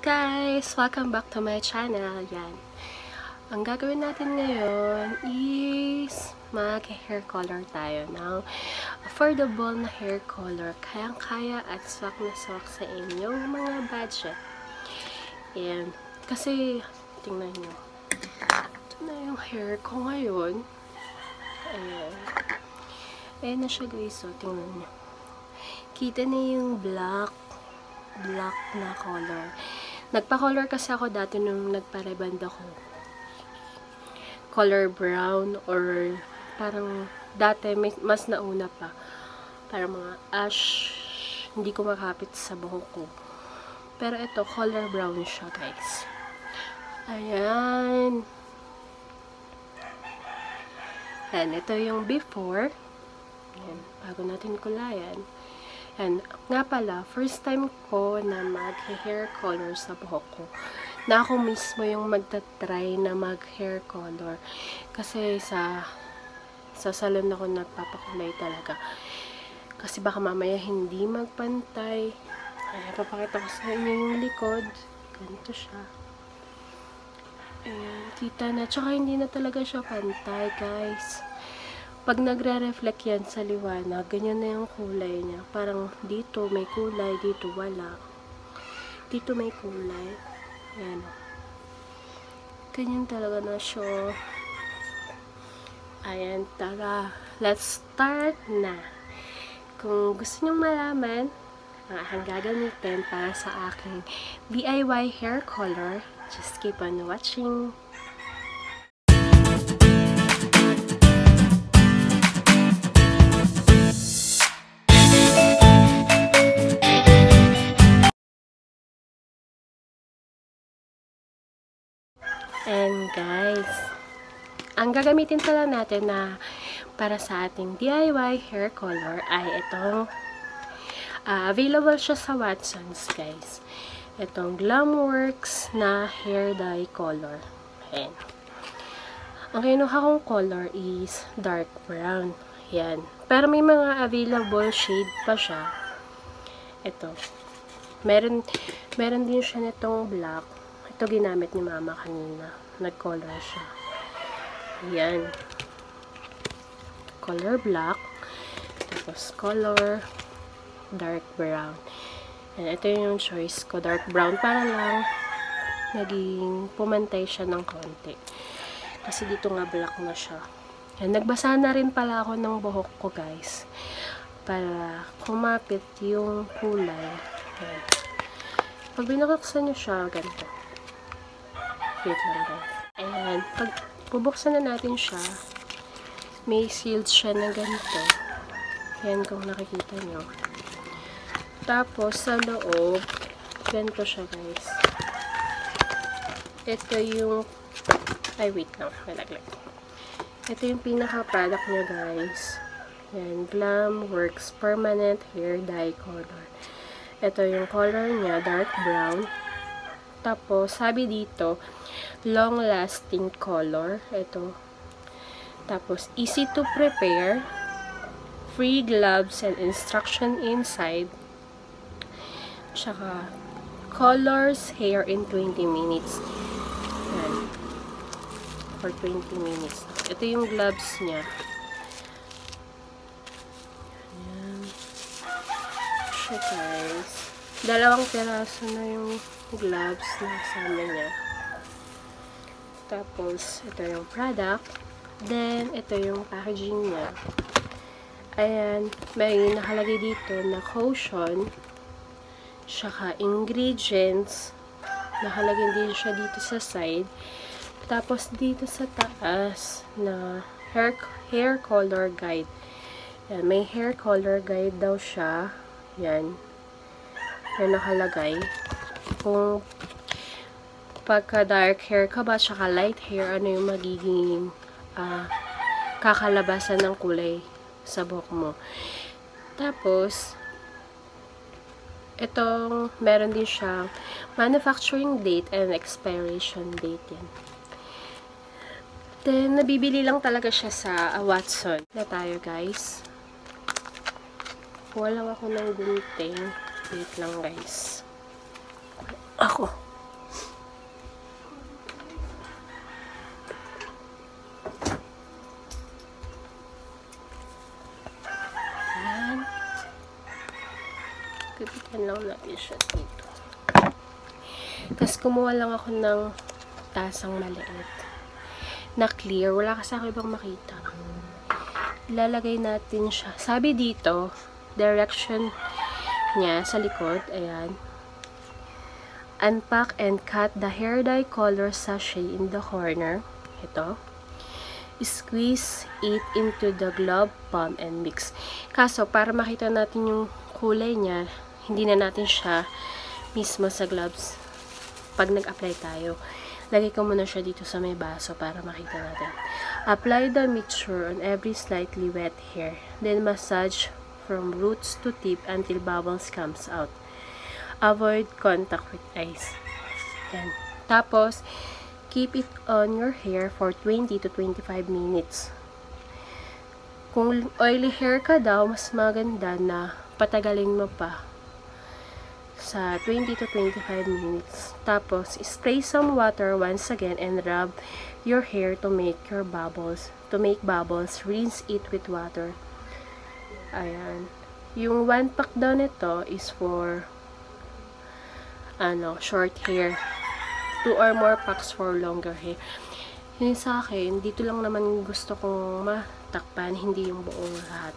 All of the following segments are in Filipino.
guys! Welcome back to my channel. Yan. Ang gagawin natin ngayon is mag-hair color tayo ng affordable na hair color. Kayang-kaya at swak na swak sa inyong mga budget. Ayan. Kasi, tingnan nyo. Ito na yung hair ko ngayon. Ayan. Ayan na siya guys. So, tingnan nyo. Kita niyo yung black black na color. Nagpa-color kasi ako dati nung nagpa-reband ako. Color brown or parang dati mas nauna pa. Parang mga ash hindi ko makapit sa buhok ko. Pero ito, color brown siya, guys. Ayan. Ayan, ito yung before. Ayan, bago natin kulayan. And, nga pala, first time ko na mag-hair color sa buhok ko. Na ako mismo yung magta-try na mag-hair color. Kasi sa sa salon ako nagpapakulay talaga. Kasi baka mamaya hindi magpantay. Ay, papakita ko sa inyo yung likod. Ganito siya. Ayan, kita na. Tsaka hindi na talaga siya pantay, guys pag nagre-reflect yan sa liwanag, ganyan na yung kulay niya. Parang dito may kulay, dito wala. Dito may kulay. Ayan. Ganyan talaga na siya. Ayan, tara. Let's start na. Kung gusto nyo malaman ang aking gagamitin para sa aking DIY hair color, just keep on watching. And guys, ang gagamitin pala natin na para sa ating DIY hair color ay itong uh, available siya sa Watsons guys. Itong Glamworks na hair dye color. Ayan. Ang kinuha kong color is dark brown. Yan. Pero may mga available shade pa siya. Ito. Meron, meron din siya nitong black ito ginamit ni mama kanina. Nag-color siya. Ayan. Color black. Tapos color dark brown. And ito yung choice ko. Dark brown para lang naging pumantay siya ng konti. Kasi dito nga black na siya. And nagbasa na rin pala ako ng buhok ko guys. Para kumapit yung kulay. Ayan. Pag binakaksan nyo siya, ganito. Wait lang guys. Ayan. Pag bubuksan na natin siya, may sealed siya na ganito. Ayan kung nakikita nyo. Tapos, sa loob, ganito siya guys. Ito yung, ay wait lang, malaglag. Ito yung pinaka-product niya guys. Ayan, Glam Works Permanent Hair Dye Color. Ito yung color niya, dark brown. Tapos, sabi dito, long-lasting color. Ito. Tapos, easy to prepare. Free gloves and instruction inside. Tsaka, colors hair in 20 minutes. Yan. For 20 minutes. Ito yung gloves niya. Yan. Siya guys. Dalawang piraso na yung gloves na kasama niya. Tapos, ito yung product. Then, ito yung packaging niya. Ayan, may nakalagay dito na caution. Tsaka ingredients. Nakalagay din siya dito sa side. Tapos, dito sa taas na hair, hair color guide. Ayan, may hair color guide daw siya. Yan. Yan nakalagay kung pagka dark hair ka ba, tsaka light hair, ano yung magiging uh, kakalabasan ng kulay sa buhok mo. Tapos, itong meron din siya manufacturing date and expiration date yan. Then, nabibili lang talaga siya sa uh, Watson. Na tayo, guys. Kuha lang ako ng gunting. Wait lang, guys ako. Ayan. Kapitan lang natin siya dito. Tapos kumuha lang ako ng tasang maliit na clear. Wala kasi ako ibang makita. Ilalagay natin siya. Sabi dito, direction niya sa likod. Ayan. Unpack and cut the hair dye color sachet in the corner. Ito. Squeeze it into the glove palm and mix. Kaso, para makita natin yung kulay niya, hindi na natin siya mismo sa gloves pag nag-apply tayo. Lagay ko muna siya dito sa may baso para makita natin. Apply the mixture on every slightly wet hair. Then massage from roots to tip until bubbles comes out. Avoid contact with eyes. Yan. Tapos, keep it on your hair for 20 to 25 minutes. Kung oily hair ka daw, mas maganda na patagalin mo pa sa 20 to 25 minutes. Tapos, spray some water once again and rub your hair to make your bubbles. To make bubbles, rinse it with water. Ayan. Yung one pack daw nito is for ano, short hair. Two or more packs for longer hair. Yung sa akin, dito lang naman gusto kong matakpan, hindi yung buong lahat.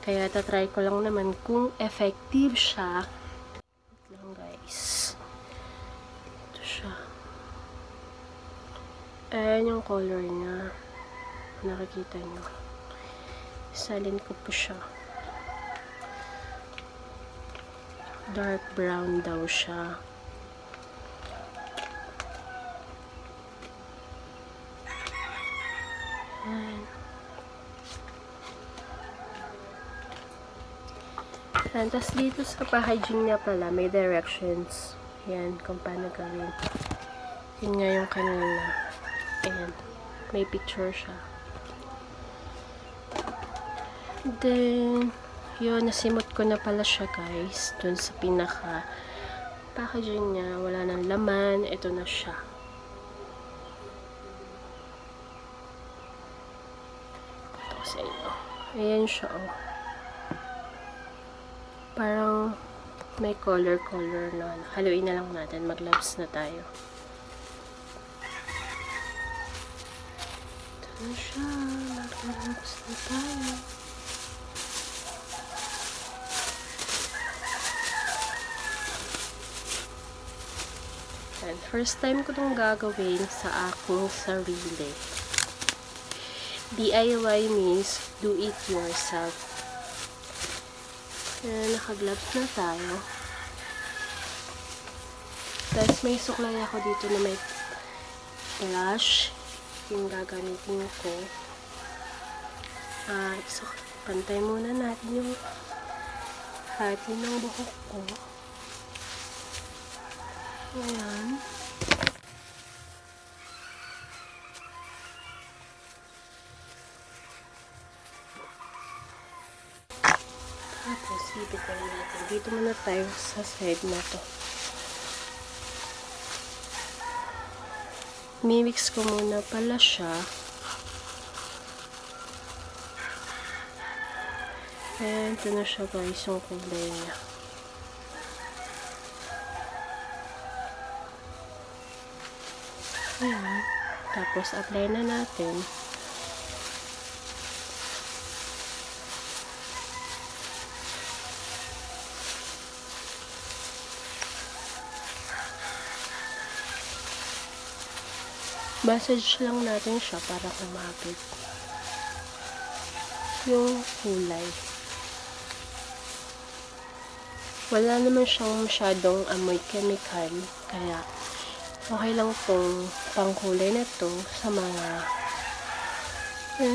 Kaya tatry ko lang naman kung effective siya. Wait lang guys. Ito siya. Ayan yung color niya. Nakikita nyo. Salin ko po siya. Dark brown daw siya. Ayan. Tapos dito sa packaging niya pala, may directions. Ayan, kung paano gawin. Yun nga yung kanina. Ayan. May picture siya. Then, yun, nasimot ko na pala siya guys. Dun sa pinaka packaging niya. Wala nang laman. Ito na siya. Ito ko sa inyo. Ayan siya oh. Parang may color-color na. Haluin na lang natin. Mag-gloves na tayo. Ito na siya. Mag-gloves na tayo. And first time ko itong gagawin sa aking sarili. DIY means do it yourself. Ayan, naka-gloves na tayo. Tapos may suklay ako dito na may brush. Yung gagamitin ko. Ah, so, pantay muna natin yung hati ng buhok ko. Ayan. Tapos, dito pa natin. Dito muna tayo sa side na to. Mimix ko muna pala siya. Ayan, ito na siya guys, yung kulay niya. Ayan. Tapos, apply na natin. Massage lang natin siya para kumapit yung kulay. Wala naman siyang masyadong amoy chemical, kaya okay lang tong pangkulay na to sa mga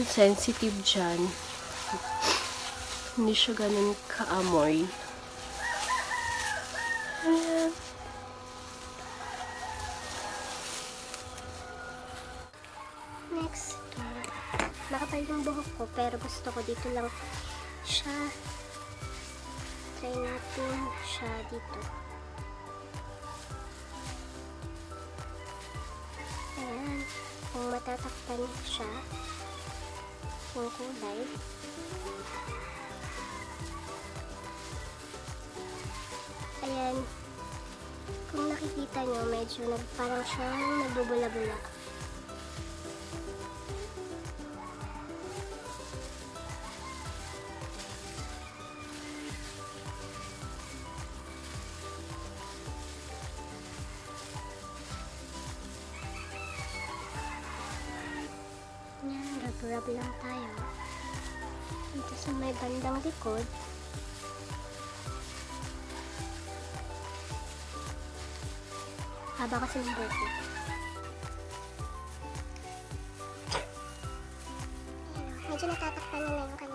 sensitive dyan. Hindi siya ganun kaamoy. Ayan. Gusto ko dito lang siya. Try natin siya dito. Ayan. Kung matatakpan siya, yung kulay. Ayan. kung nakikita nyo, medyo nag, parang siyang nagbubula-bula. Dito sa may bandang likod. Haba kasi ng o, medyo natatakpan niya na yung kanina.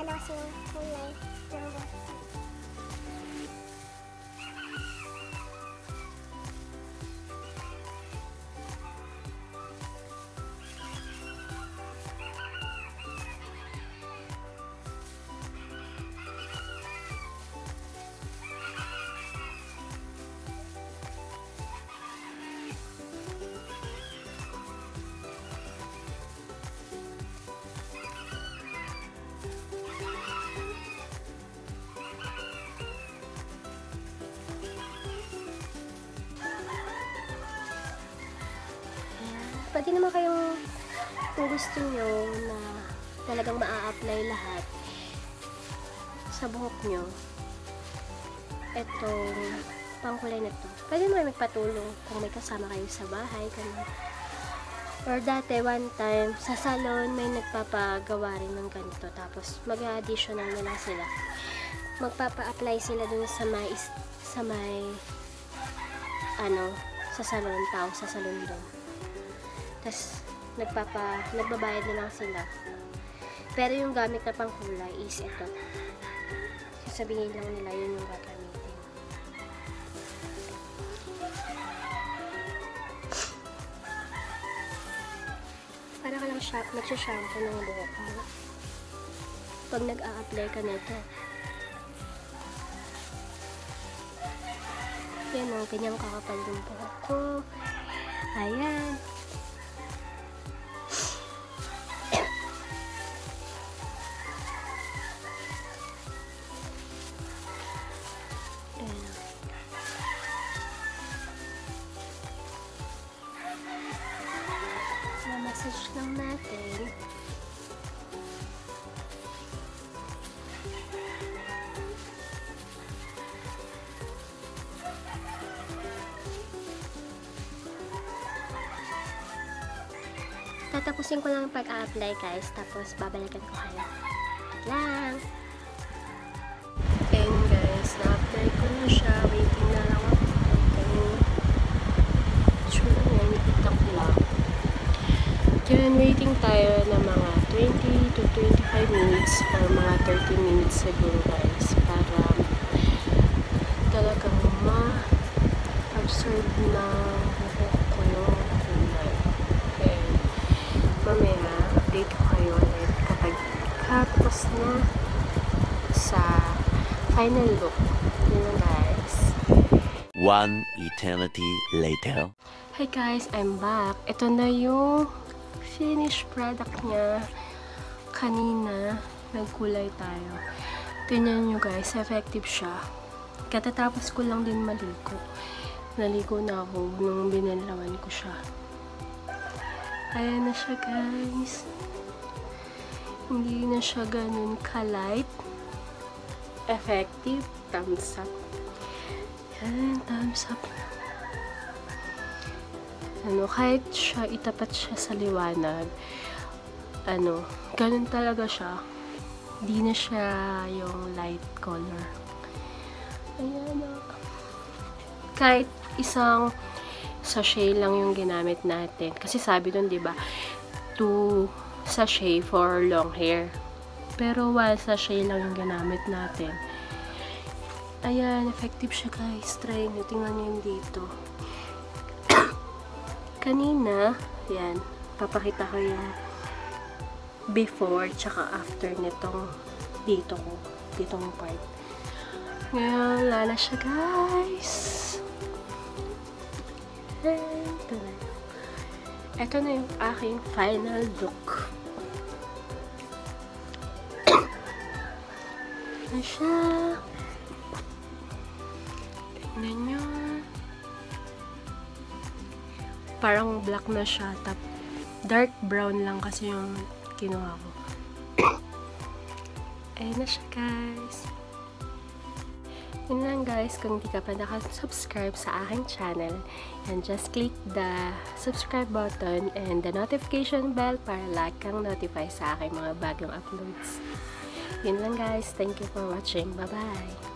Bumaba na kasi yung kulay ng buhok. Pwede naman kayong kung gusto nyo na talagang maa-apply lahat sa buhok nyo. Itong pangkulay na to. Pwede naman magpatulong kung may kasama kayo sa bahay. Ganun. Or dati, one time, sa salon, may nagpapagawa rin ng ganito. Tapos, mag-additional na sila. Magpapa-apply sila dun sa may, sa may, ano, sa salon, tao sa salon doon. Tapos, nagpapa, nagbabayad na lang sila. Pero yung gamit na pangkulay is ito. Sasabihin lang nila yun yung gagamitin. Para ka lang nagsashampoo ng buhok mo. Pag nag-a-apply ka nito. Yan o, ganyan kakapal yung buhok ko. Ayan. Na-massage lang natin. Tatapusin ko lang pag-a-apply guys, tapos babalikan ko kayo. Lang! Yan, waiting tayo ng mga 20 to 25 minutes or mga 30 minutes siguro guys para talagang ma-absorb na buhok ko yung kulay. And mamaya, update ko kayo ulit kapag tapos na sa final look. Yun na guys. One eternity later. Hi guys, I'm back. Ito na yung finished product niya. Kanina, nagkulay tayo. Tingnan nyo guys, effective siya. Katatapos ko lang din maligo. Naligo na ako nung binalawan ko siya. Ayan na siya guys. Hindi na siya ganun ka-light. Effective. Thumbs up. Yan, thumbs up. Ano, kahit siya, itapat siya sa liwanag, ano, ganun talaga siya. Hindi na siya yung light color. Ayan, oh. Kahit isang sachet lang yung ginamit natin. Kasi sabi doon, di ba, two sachet for long hair. Pero one sachet lang yung ginamit natin. Ayan, effective siya guys. Try nyo. Tingnan nyo yung dito. Kanina, yan, papakita ko yung before tsaka after nitong dito ko. Ditong part. Ngayon, wala na siya, guys. Ito na. Ito na yung aking final look. na siya. Tingnan nyo. Parang black na siya. Tap dark brown lang kasi yung kinuha ko. Ayun na siya, guys. Yun lang guys, kung hindi ka pa nakasubscribe sa aking channel, and just click the subscribe button and the notification bell para like kang notify sa aking mga bagong uploads. Yun lang guys, thank you for watching. Bye-bye!